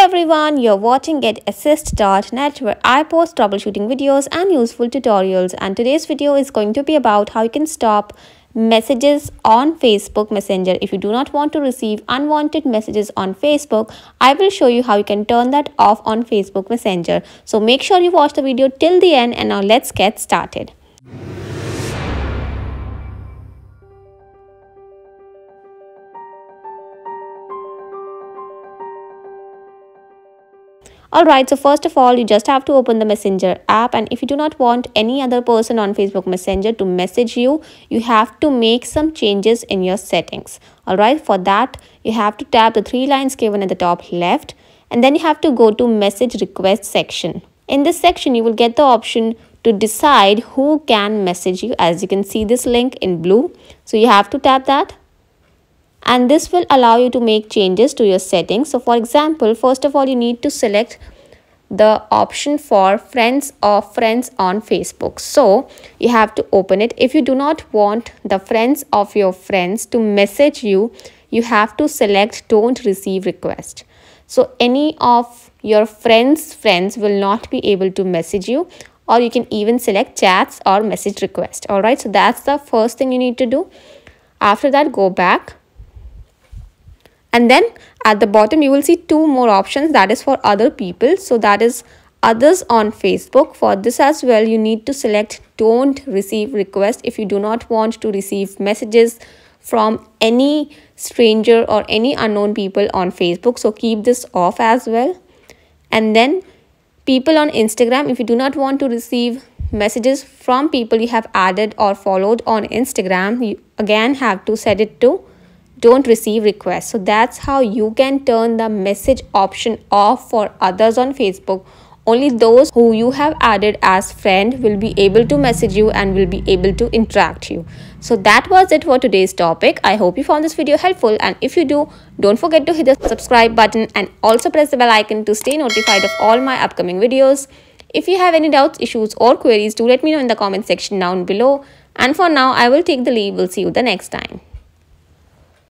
everyone, you're watching GetAssist.net where I post troubleshooting videos and useful tutorials and today's video is going to be about how you can stop messages on Facebook Messenger. If you do not want to receive unwanted messages on Facebook, I will show you how you can turn that off on Facebook Messenger. So make sure you watch the video till the end and now let's get started. Alright, so first of all, you just have to open the Messenger app and if you do not want any other person on Facebook Messenger to message you, you have to make some changes in your settings. Alright, for that, you have to tap the three lines given at the top left and then you have to go to message request section. In this section, you will get the option to decide who can message you as you can see this link in blue. So you have to tap that and this will allow you to make changes to your settings. So for example, first of all, you need to select the option for friends or friends on Facebook. So you have to open it. If you do not want the friends of your friends to message you, you have to select don't receive request. So any of your friends friends will not be able to message you or you can even select chats or message request. Alright, so that's the first thing you need to do. After that, go back and then at the bottom you will see two more options. That is for other people. So that is others on facebook. For this as well you need to select don't receive request. If you do not want to receive messages from any stranger or any unknown people on facebook so keep this off as well. And then people on instagram if you do not want to receive messages from people you have added or followed on instagram you again have to set it to don't receive requests. So that's how you can turn the message option off for others on facebook. Only those who you have added as friend will be able to message you and will be able to interact you. So that was it for today's topic. I hope you found this video helpful. And if you do don't forget to hit the subscribe button and also press the bell icon to stay notified of all my upcoming videos. If you have any doubts issues or queries do let me know in the comment section down below. And for now i will take the leave we'll see you the next time